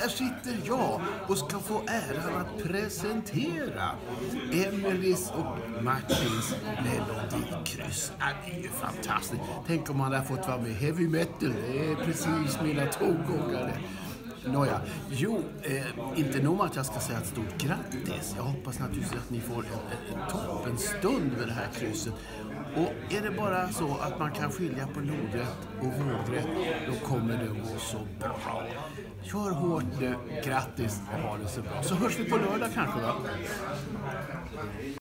Här sitter jag och ska få äran att presentera Emelies och Martins melodikryss. Ja, det är ju fantastiskt. Tänk om man hade fått vara med heavy metal. Det är precis mina tongångar. Nåja, jo, eh, inte nog med att jag ska säga ett stort grattis. Jag hoppas naturligtvis att ni får en, en en stund med det här krysset. Och är det bara så att man kan skilja på lodrätt och vågrätt, då kommer det att gå så bra. Kör hårt nu, grattis och ha det så bra. Så hörs vi på lördag kanske va?